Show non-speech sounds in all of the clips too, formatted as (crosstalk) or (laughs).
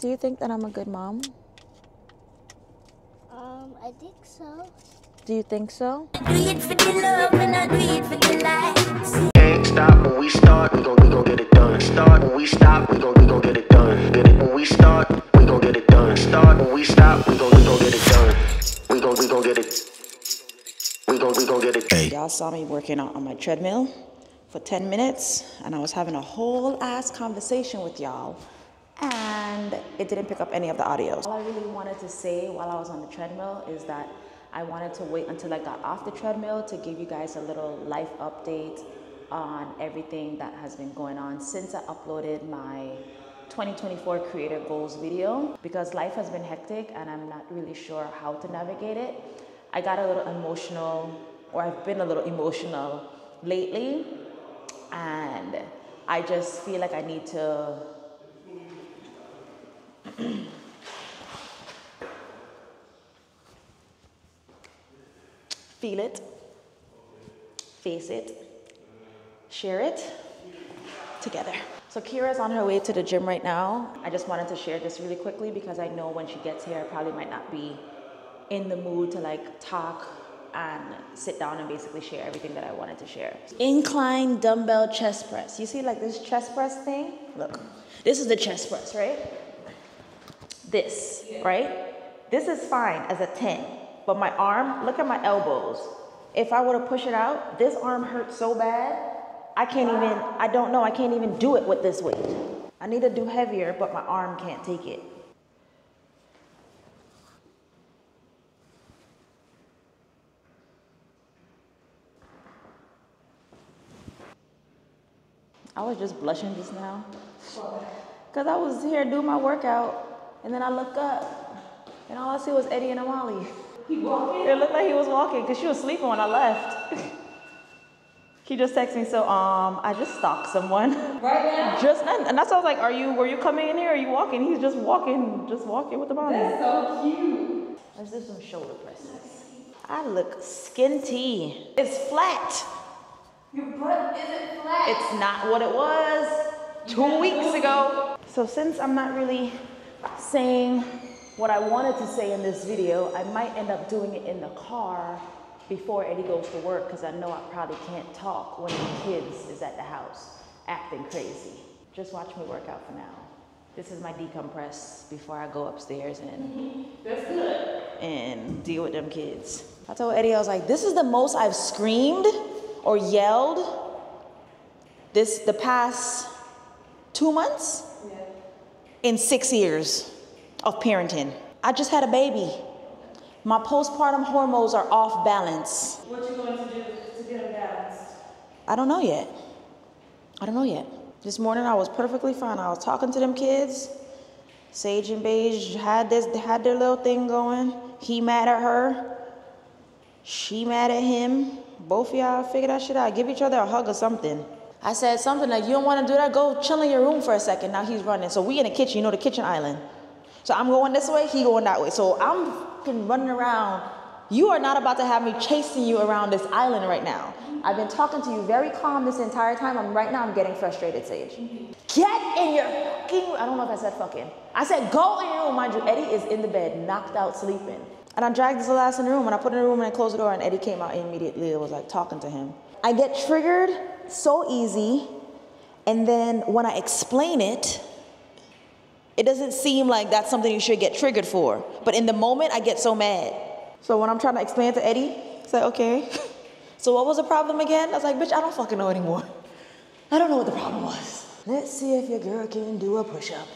Do you think that I'm a good mom? Um, I think so. Do you think so? Do it for the love and I do it for the likes. Can't stop when we start, we gon' we gon' get it done. Start when we stop, we gon' we gon' get it done. Get it when we start, we gon' get it done. Start when we stop, we gon' we gon' get it done. We gon' we gon' get it. We gon' we gon' get it. Hey. Y'all saw me working out on my treadmill for 10 minutes, and I was having a whole ass conversation with y'all, and it didn't pick up any of the audios. All I really wanted to say while I was on the treadmill is that I wanted to wait until I got off the treadmill to give you guys a little life update on everything that has been going on since I uploaded my 2024 creator goals video because life has been hectic and I'm not really sure how to navigate it. I got a little emotional, or I've been a little emotional lately, and I just feel like I need to (clears throat) feel it, face it, share it together. So Kira's on her way to the gym right now. I just wanted to share this really quickly because I know when she gets here, I probably might not be in the mood to like talk and sit down and basically share everything that I wanted to share. Incline dumbbell chest press. You see like this chest press thing? Look, this is the chest press, right? This, right? This is fine as a 10, but my arm, look at my elbows. If I were to push it out, this arm hurts so bad, I can't even, I don't know, I can't even do it with this weight. I need to do heavier, but my arm can't take it. I was just blushing just now. Because I was here doing my workout, and then I look up, and all I see was Eddie and Amali. He walking? It looked like he was walking, because she was sleeping when I left. he just texted me, so um, I just stalked someone. Right now? Just then, and that's why I was like, "Are you? Were you coming in here? Or are you walking?" He's just walking, just walking with the body. That's so cute. Let's do some shoulder presses. I look skinty. It's flat. Your butt isn't flat. It's not what it was two weeks ago. So since I'm not really saying what I wanted to say in this video, I might end up doing it in the car before Eddie goes to work because I know I probably can't talk when the kids is at the house acting crazy. Just watch me work out for now. This is my decompress before I go upstairs and (laughs) That's good. and deal with them kids. I told Eddie, I was like, this is the most I've screamed or yelled this the past two months Yeah. In six years of parenting. I just had a baby. My postpartum hormones are off balance. What you going to do to get them balanced? I don't know yet. I don't know yet. This morning I was perfectly fine. I was talking to them kids. Sage and Beige had this had their little thing going. He mad at her. She mad at him. Both of y'all figure that shit out. Give each other a hug or something. I said something like, you don't want to do that? Go chill in your room for a second. Now he's running. So we in the kitchen, you know the kitchen island. So I'm going this way, he going that way. So I'm fucking running around. You are not about to have me chasing you around this island right now. I've been talking to you very calm this entire time. I'm right now I'm getting frustrated, Sage. Get in your fucking I don't know if I said fucking. I said go in your room. Mind you, Eddie is in the bed, knocked out, sleeping. And I dragged this ass in the room and I put in the room and I closed the door and Eddie came out immediately. It was like talking to him. I get triggered so easy, and then when I explain it, it doesn't seem like that's something you should get triggered for. But in the moment, I get so mad. So when I'm trying to explain it to Eddie, it's like, okay. (laughs) So what was the problem again? I was like, bitch, I don't fucking know anymore. (laughs) I don't know what the problem was. Let's see if your girl can do a push up.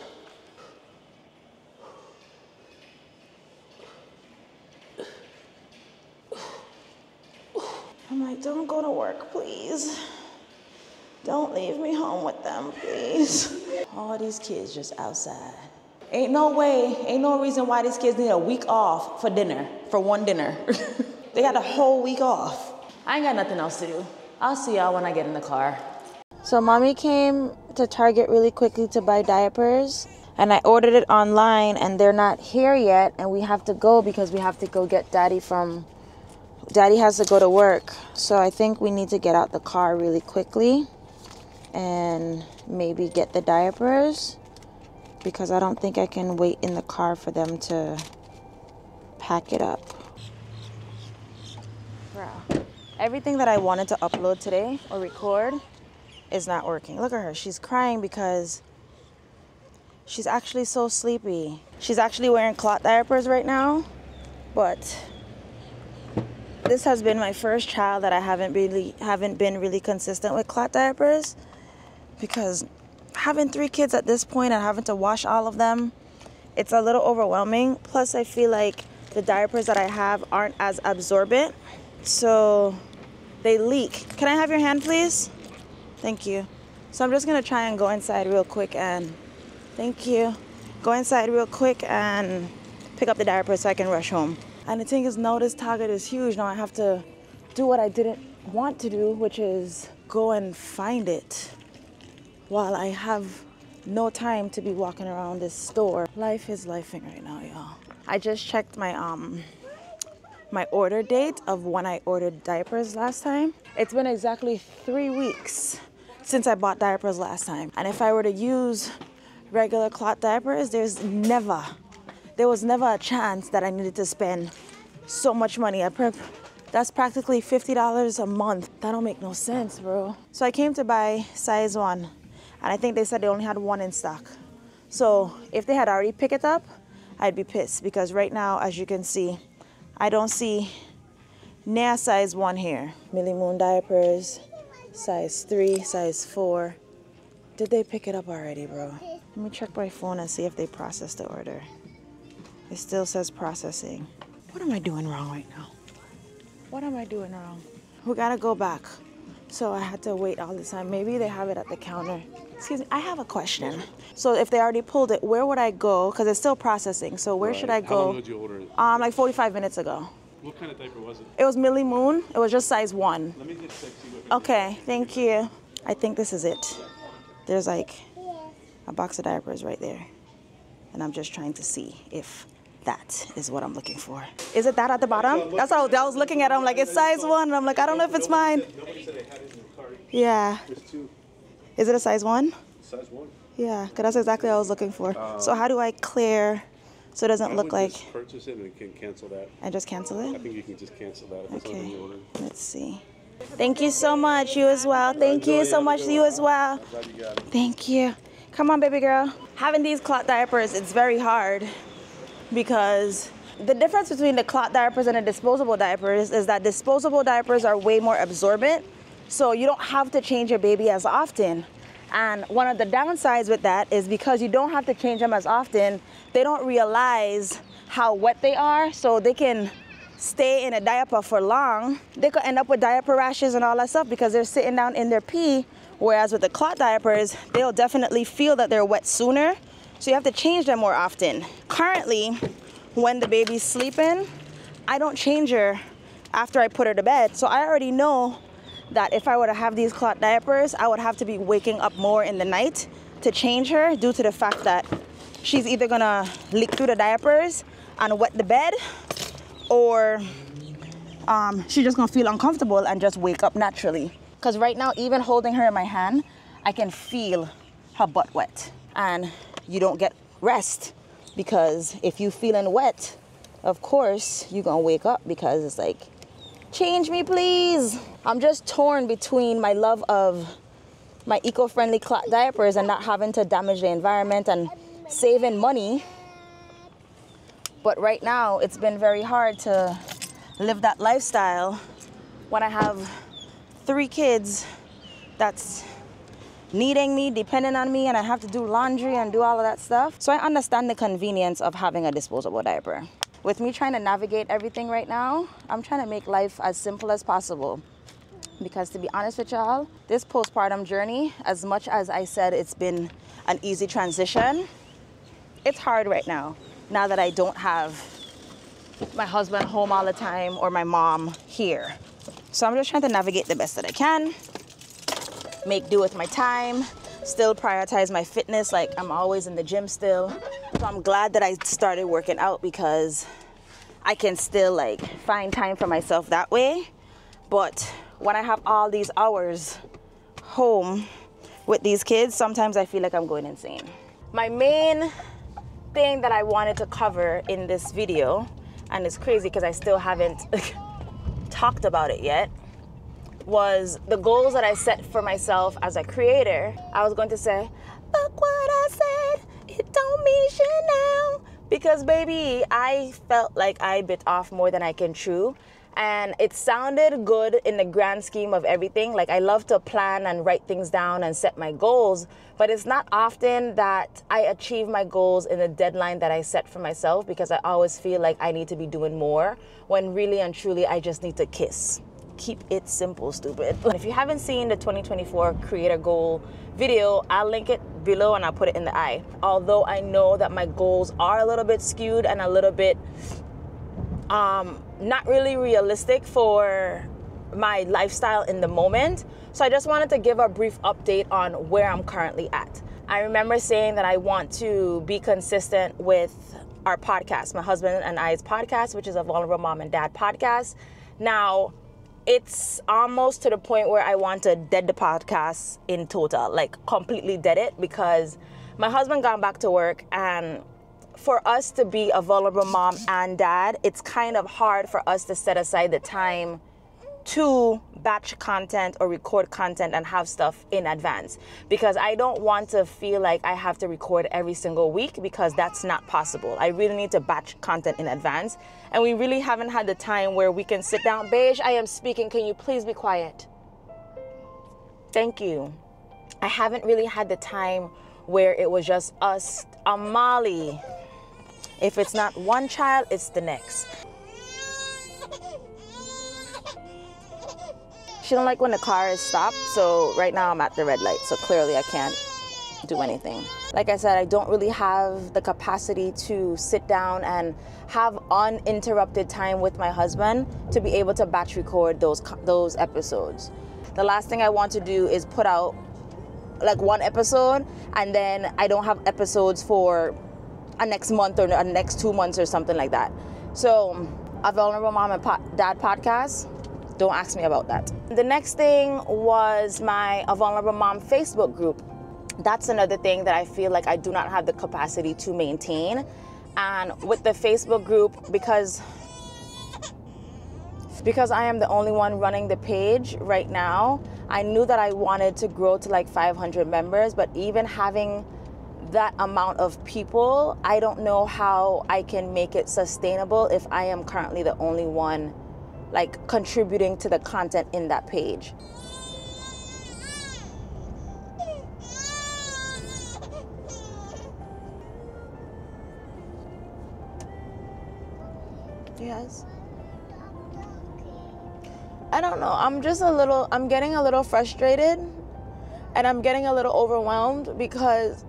I'm like, don't go to work, please. Don't leave me home with them, please. (laughs) All these kids just outside. Ain't no way, ain't no reason why these kids need a week off for dinner, for one dinner. (laughs) they got a whole week off. I ain't got nothing else to do. I'll see y'all when I get in the car. So mommy came to Target really quickly to buy diapers. And I ordered it online and they're not here yet and we have to go because we have to go get daddy from daddy has to go to work. So I think we need to get out the car really quickly and maybe get the diapers because I don't think I can wait in the car for them to pack it up. Bro, everything that I wanted to upload today or record is not working. Look at her. She's crying because she's actually so sleepy. She's actually wearing cloth diapers right now, but this has been my first child that I haven't really haven't been really consistent with cloth diapers because having three kids at this point and having to wash all of them, it's a little overwhelming. Plus, I feel like the diapers that I have aren't as absorbent, so they leak. Can I have your hand, please? Thank you. So I'm just gonna try and go inside real quick and thank you. Go inside real quick and pick up the diapers so I can rush home. And the thing is, now this target is huge. Now I have to do what I didn't want to do, which is go and find it while I have no time to be walking around this store. Life is lifing right now, y'all. I just checked my um my order date of when I ordered diapers last time. It's been exactly three weeks since I bought diapers last time. And if I were to use regular cloth diapers, there's never, there was never a chance that I needed to spend so much money. I prep, that's practically $50 a month. That don't make no sense, bro. So I came to buy size one, and I think they said they only had one in stock. So if they had already picked it up, I'd be pissed because right now, as you can see, I don't see near size one here. Millie Moon diapers, size three, size four. Did they pick it up already, bro? Let me check my phone and see if they processed the order. It still says processing. What am I doing wrong right now? What am I doing wrong? We gotta go back. So I had to wait all the time. Maybe they have it at the counter. Excuse me, I have a question. So if they already pulled it, where would I go? Because it's still processing. So where should I How go? long did you order it? Um, like 45 minutes ago. What kind of diaper was it? It was Millie Moon. It was just size one. Let me just check see. Okay, thank you. I think this is it. There's like a box of diapers right there. And I'm just trying to see if that is what I'm looking for. Is it that at the bottom? That's how I was looking at it. I'm like, it's size one. And I'm like, I don't know if it's mine. Nobody said they had it in the cart. Yeah. Is it a size one? size one. Yeah, because that's exactly what I was looking for. So um, how do I clear so it doesn't look like just purchase it and can cancel that. I just cancel it? I think you can just cancel that if it's not in Okay, let's see. Thank you so much. You as well. Thank you so much. You as well. Glad you got it. Thank you. Come on, baby girl. Having these cloth diapers, it's very hard because the difference between the cloth diapers and the disposable diapers is that disposable diapers are way more absorbent, so you don't have to change your baby as often. And one of the downsides with that is because you don't have to change them as often, they don't realize how wet they are, so they can stay in a diaper for long. They could end up with diaper rashes and all that stuff because they're sitting down in their pee. Whereas with the cloth diapers, they'll definitely feel that they're wet sooner. So you have to change them more often. Currently, when the baby's sleeping, I don't change her after I put her to bed. So I already know that if I were to have these cloth diapers, I would have to be waking up more in the night to change her due to the fact that she's either gonna leak through the diapers and wet the bed or um, she's just gonna feel uncomfortable and just wake up naturally. Because right now, even holding her in my hand, I can feel her butt wet. And you don't get rest because if you feeling wet, of course, you're gonna wake up because it's like, change me please. I'm just torn between my love of my eco-friendly diapers and not having to damage the environment and saving money but right now, it's been very hard to live that lifestyle when I have three kids that's needing me, depending on me, and I have to do laundry and do all of that stuff. So I understand the convenience of having a disposable diaper. With me trying to navigate everything right now, I'm trying to make life as simple as possible. Because to be honest with y'all, this postpartum journey, as much as I said it's been an easy transition, it's hard right now. Now that I don't have my husband home all the time or my mom here. So I'm just trying to navigate the best that I can, make do with my time, still prioritize my fitness. Like I'm always in the gym still. So I'm glad that I started working out because I can still like find time for myself that way. But when I have all these hours home with these kids, sometimes I feel like I'm going insane. my main thing that I wanted to cover in this video, and it's crazy because I still haven't (laughs) talked about it yet, was the goals that I set for myself as a creator. I was going to say, what I said, it don't mean shit now. Because, baby, I felt like I bit off more than I can chew. And it sounded good in the grand scheme of everything. Like, I love to plan and write things down and set my goals, but it's not often that I achieve my goals in the deadline that I set for myself because I always feel like I need to be doing more when really and truly I just need to kiss keep it simple, stupid. If you haven't seen the 2024 creator goal video, I'll link it below and I'll put it in the eye. Although I know that my goals are a little bit skewed and a little bit um, not really realistic for my lifestyle in the moment. So I just wanted to give a brief update on where I'm currently at. I remember saying that I want to be consistent with our podcast, my husband and I's podcast, which is a vulnerable mom and dad podcast. Now, it's almost to the point where I want to dead the podcast in total, like completely dead it because my husband gone back to work and for us to be a vulnerable mom and dad, it's kind of hard for us to set aside the time to batch content or record content and have stuff in advance because I don't want to feel like I have to record every single week because that's not possible. I really need to batch content in advance and we really haven't had the time where we can sit down. Beige, I am speaking. Can you please be quiet? Thank you. I haven't really had the time where it was just us, Amali. If it's not one child, it's the next. She don't like when the car is stopped, so right now I'm at the red light, so clearly I can't do anything. Like I said, I don't really have the capacity to sit down and have uninterrupted time with my husband to be able to batch record those those episodes. The last thing I want to do is put out like one episode and then I don't have episodes for a next month or a next two months or something like that. So, a vulnerable mom and po- dad podcast don't ask me about that. The next thing was my A Vulnerable Mom Facebook group. That's another thing that I feel like I do not have the capacity to maintain. And with the Facebook group, because because I am the only one running the page right now, I knew that I wanted to grow to like 500 members, but even having that amount of people, I don't know how I can make it sustainable if I am currently the only one like contributing to the content in that page. Yes. I don't know. I'm just a little I'm getting a little frustrated and I'm getting a little overwhelmed because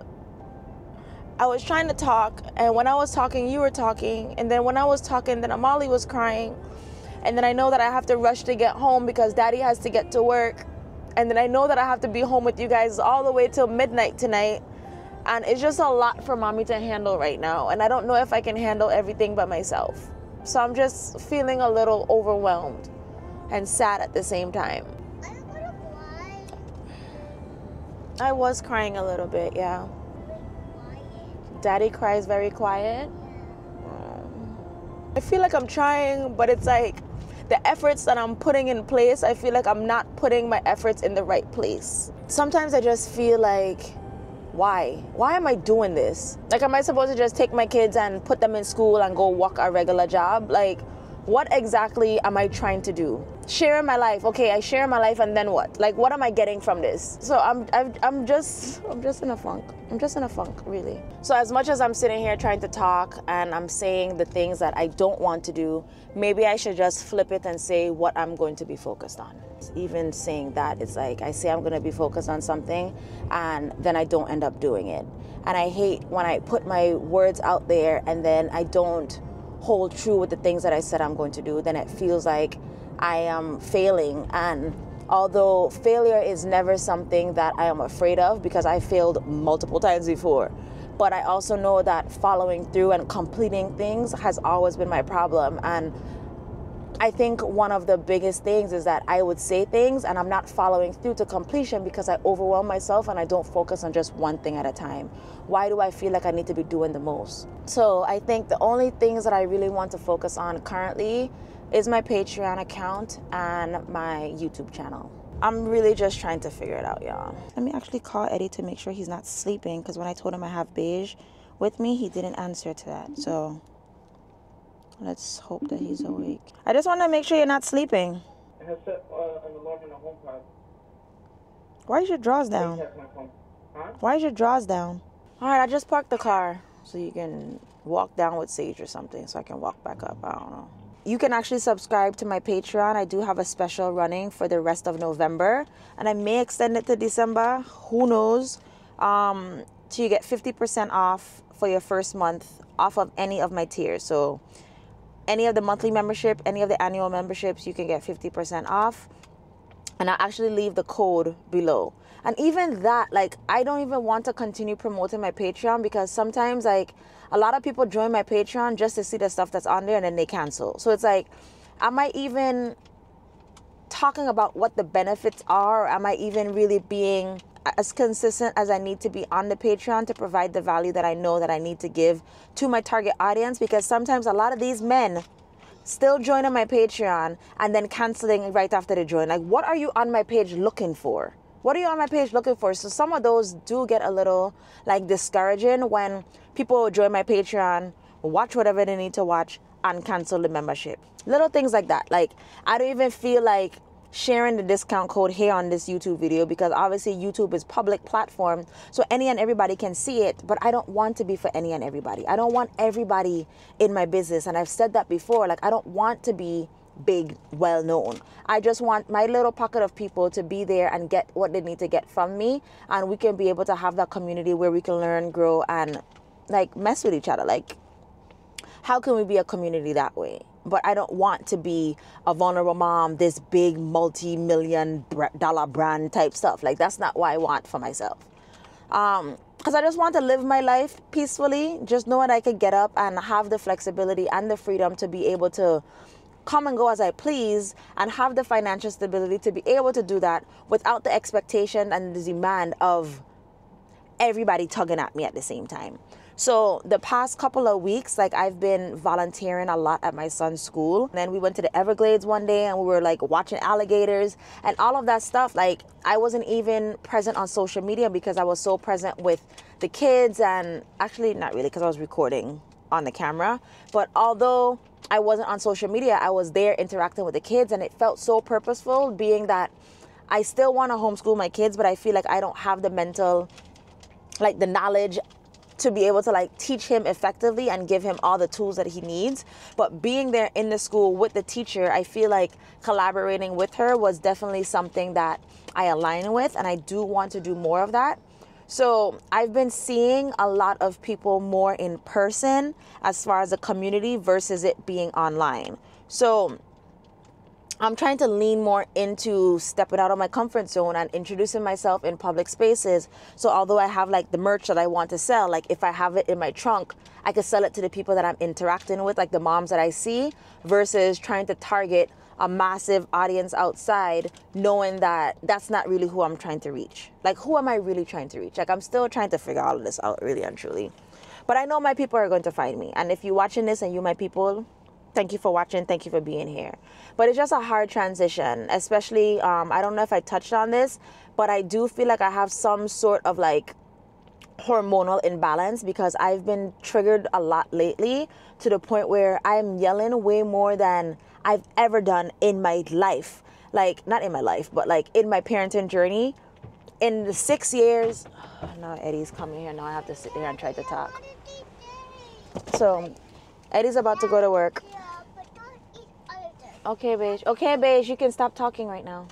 I was trying to talk and when I was talking you were talking and then when I was talking then Amali was crying and then I know that I have to rush to get home because daddy has to get to work. And then I know that I have to be home with you guys all the way till midnight tonight. And it's just a lot for mommy to handle right now. And I don't know if I can handle everything by myself. So I'm just feeling a little overwhelmed and sad at the same time. I was crying a little bit, yeah. Daddy cries very quiet. I feel like I'm trying, but it's like the efforts that I'm putting in place, I feel like I'm not putting my efforts in the right place. Sometimes I just feel like, why? Why am I doing this? Like, am I supposed to just take my kids and put them in school and go work a regular job? Like, what exactly am I trying to do? Share my life. Okay, I share my life, and then what? Like, what am I getting from this? So I'm, I'm, I'm just, I'm just in a funk. I'm just in a funk, really. So as much as I'm sitting here trying to talk and I'm saying the things that I don't want to do, maybe I should just flip it and say what I'm going to be focused on. Even saying that, it's like I say I'm going to be focused on something, and then I don't end up doing it. And I hate when I put my words out there and then I don't hold true with the things that I said I'm going to do, then it feels like I am failing. And although failure is never something that I am afraid of because I failed multiple times before, but I also know that following through and completing things has always been my problem. And I think one of the biggest things is that I would say things and I'm not following through to completion because I overwhelm myself and I don't focus on just one thing at a time. Why do I feel like I need to be doing the most? So I think the only things that I really want to focus on currently is my Patreon account and my YouTube channel. I'm really just trying to figure it out, y'all. Let me actually call Eddie to make sure he's not sleeping because when I told him I have beige with me, he didn't answer to that. So let's hope that he's awake. I just want to make sure you're not sleeping. I have set uh, an alarm on the HomePod. Why is your drawers down? Check my phone. Huh? Why is your drawers down? All right, I just parked the car so you can walk down with Sage or something so I can walk back up. I don't know. You can actually subscribe to my Patreon. I do have a special running for the rest of November and I may extend it to December. Who knows? Um, so you get 50% off for your first month off of any of my tiers. So any of the monthly membership, any of the annual memberships, you can get 50% off and I actually leave the code below. And even that, like, I don't even want to continue promoting my Patreon because sometimes, like, a lot of people join my Patreon just to see the stuff that's on there and then they cancel. So it's like, am I even talking about what the benefits are? Am I even really being as consistent as I need to be on the Patreon to provide the value that I know that I need to give to my target audience? Because sometimes a lot of these men, still joining my Patreon and then canceling right after they join. Like, what are you on my page looking for? What are you on my page looking for? So some of those do get a little like discouraging when people join my Patreon, watch whatever they need to watch, and cancel the membership. Little things like that. Like I don't even feel like sharing the discount code here on this YouTube video because obviously YouTube is public platform so any and everybody can see it but I don't want to be for any and everybody. I don't want everybody in my business and I've said that before like I don't want to be big well known. I just want my little pocket of people to be there and get what they need to get from me and we can be able to have that community where we can learn, grow and like mess with each other like how can we be a community that way? But I don't want to be a vulnerable mom, this big multi million dollar brand type stuff. Like, that's not what I want for myself. Um, because I just want to live my life peacefully, just knowing I could get up and have the flexibility and the freedom to be able to come and go as I please and have the financial stability to be able to do that without the expectation and the demand of everybody tugging at me at the same time. So the past couple of weeks, like I've been volunteering a lot at my son's school. And then we went to the Everglades one day and we were like watching alligators and all of that stuff. Like I wasn't even present on social media because I was so present with the kids and actually not really because I was recording on the camera. But although I wasn't on social media, I was there interacting with the kids and it felt so purposeful being that I still want to homeschool my kids, but I feel like I don't have the mental like the knowledge to be able to like teach him effectively and give him all the tools that he needs. But being there in the school with the teacher, I feel like collaborating with her was definitely something that I align with, and I do want to do more of that. So I've been seeing a lot of people more in person as far as a community versus it being online. So I'm trying to lean more into stepping out of my comfort zone and introducing myself in public spaces. So although I have like the merch that I want to sell, like if I have it in my trunk, I could sell it to the people that I'm interacting with, like the moms that I see, versus trying to target a massive audience outside, knowing that that's not really who I'm trying to reach. Like who am I really trying to reach? Like I'm still trying to figure all of this out, really and truly. But I know my people are going to find me. And if you're watching this and you my people, thank you for watching thank you for being here but it's just a hard transition especially um, i don't know if i touched on this but i do feel like i have some sort of like hormonal imbalance because i've been triggered a lot lately to the point where i'm yelling way more than i've ever done in my life. Like not in my life but like in my parenting journey. In the six years (sighs) now eddie's coming here. Now i have to sit there and try to talk. So eddie's about to go to work. Okay, beige. Okay, beige, you can stop talking right now.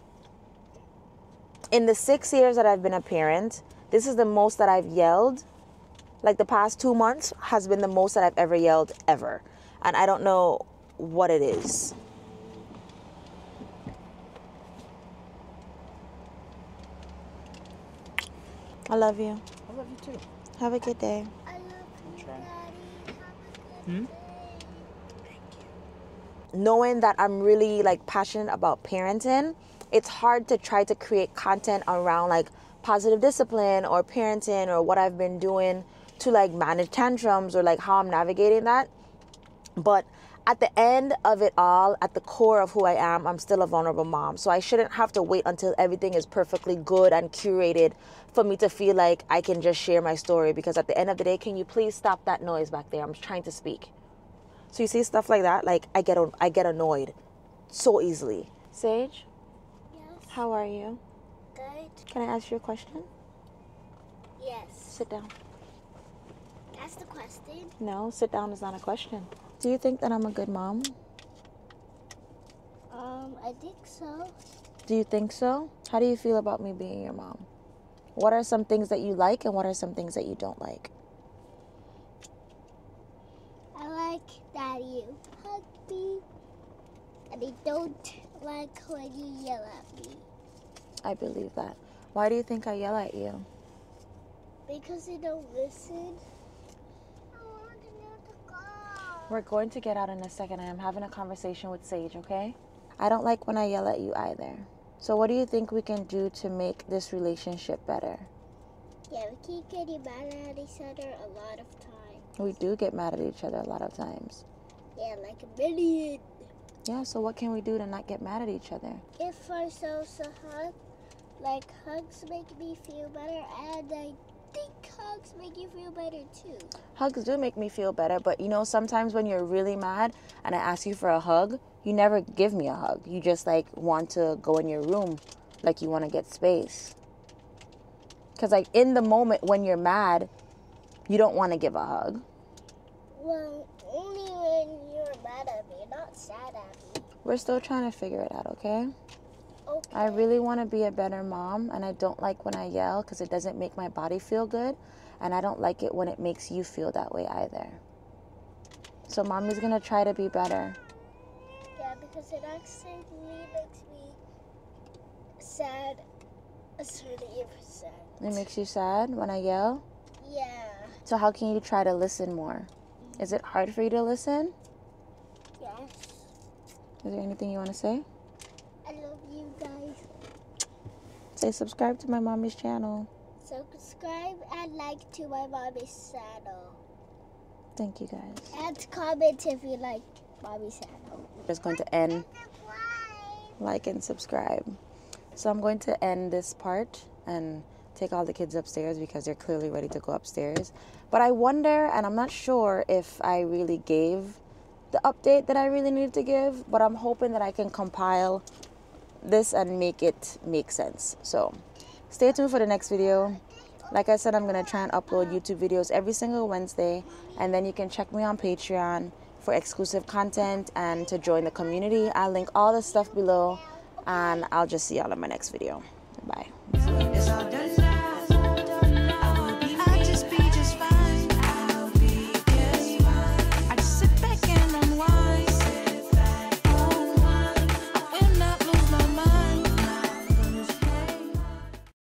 In the six years that I've been a parent, this is the most that I've yelled. Like the past two months has been the most that I've ever yelled ever. And I don't know what it is. I love you. I love you too. Have a good day. Try. Hmm? knowing that I'm really like passionate about parenting, it's hard to try to create content around like positive discipline or parenting or what I've been doing to like manage tantrums or like how I'm navigating that. But at the end of it all, at the core of who I am, I'm still a vulnerable mom. So I shouldn't have to wait until everything is perfectly good and curated for me to feel like I can just share my story. Because at the end of the day, can you please stop that noise back there? I'm trying to speak. So you see stuff like that, like I get I get annoyed so easily. Sage, Yes. how are you? Can I ask you a question? Yes. Sit down. That's the question. No, sit down is not a question. Do you think that I'm a good mom? Um, I think so. Do you think so? How do you feel about me being your mom? What are some things that you like and what are some things that you don't like? I like that you hug me, and I don't like when you yell at me I believe that. Why do you think I yell at you? because you don't listen. I want to know the car. We're going to get out in a second I'm having a conversation with Sage, okay? I don't like when I yell at you either. So, what do you think we can do to make this relationship better? Yeah, we keep getting mad at each other a lot of times. We do get mad at each other a lot of times. Yeah, like a million. Yeah, so what can we do to not get mad at each other? Give ourselves a hug. Like hugs make me feel better, and I think hugs make you feel better too. Hugs do make me feel better, but you know, sometimes when you're really mad and I ask you for a hug, you never give me a hug. You just like want to go in your room, like you want to get space. Because, like, in the moment when you're mad, you don't want to give a hug. Well, only when you're mad at me, not sad at me. We're still trying to figure it out, okay? Okay. I really want to be a better mom, and I don't like when I yell because it doesn't make my body feel good, and I don't like it when it makes you feel that way either. So, mommy's gonna try to be better. Yeah, because it actually makes me sad a certain percent. It makes you sad when I yell. Yeah. So, how can you try to listen more? Is it hard for you to listen? Yes. Is there anything you want to say? I love you guys. Say subscribe to my mommy's channel. Subscribe and like to my mommy's channel. Thank you guys. And comment if you like mommy's channel. Just going to end like and subscribe. So I'm going to end this part and take all the kids upstairs because they're clearly ready to go upstairs. But I wonder, and I'm not sure if I really gave the update that I really needed to give, but I'm hoping that I can compile this and make it make sense. So stay tuned for the next video. Like I said, I'm going to try and upload YouTube videos every single Wednesday, and then you can check me on Patreon for exclusive content and to join the community. I'll link all the stuff below, and I'll just see y'all in my next video. Bye.